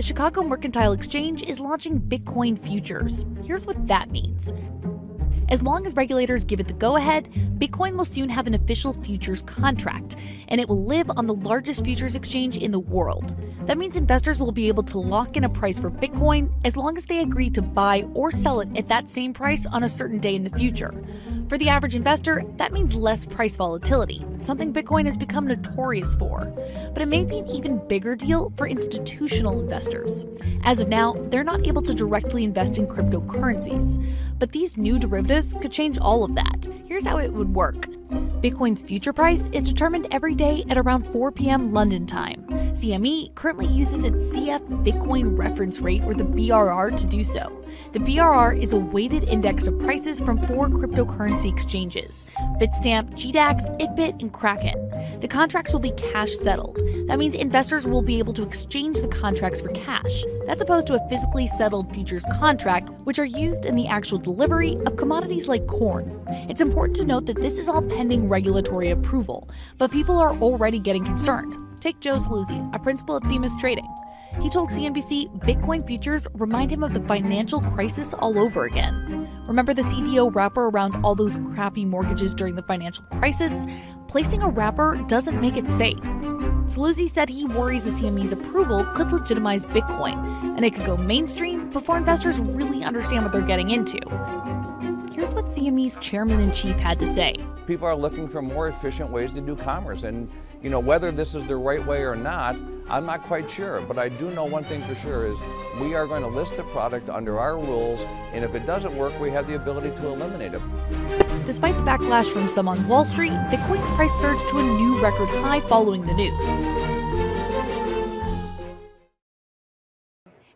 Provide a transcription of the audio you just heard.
The Chicago Mercantile Exchange is launching Bitcoin futures. Here's what that means. As long as regulators give it the go ahead, Bitcoin will soon have an official futures contract, and it will live on the largest futures exchange in the world. That means investors will be able to lock in a price for Bitcoin as long as they agree to buy or sell it at that same price on a certain day in the future. For the average investor, that means less price volatility, something Bitcoin has become notorious for. But it may be an even bigger deal for institutional investors. As of now, they're not able to directly invest in cryptocurrencies. But these new derivatives could change all of that. Here's how it would work. Bitcoin's future price is determined every day at around 4 p.m. London time. CME currently uses its CF Bitcoin reference rate, or the BRR, to do so. The BRR is a weighted index of prices from four cryptocurrency exchanges Bitstamp, GDAX, Itbit, and Kraken. The contracts will be cash settled. That means investors will be able to exchange the contracts for cash. That's opposed to a physically settled futures contract, which are used in the actual delivery of commodities like corn. It's important to note that this is all pending regulatory approval, but people are already getting concerned. Take Joe Saluzzi, a principal at Themis Trading. He told CNBC Bitcoin futures remind him of the financial crisis all over again. Remember the CDO wrapper around all those crappy mortgages during the financial crisis? Placing a wrapper doesn't make it safe. Saluzzi said he worries the CME's approval could legitimize Bitcoin, and it could go mainstream before investors really understand what they're getting into. What CME's chairman in chief had to say. People are looking for more efficient ways to do commerce. And, you know, whether this is the right way or not, I'm not quite sure. But I do know one thing for sure is we are going to list the product under our rules. And if it doesn't work, we have the ability to eliminate it. Despite the backlash from some on Wall Street, Bitcoin's price surged to a new record high following the news.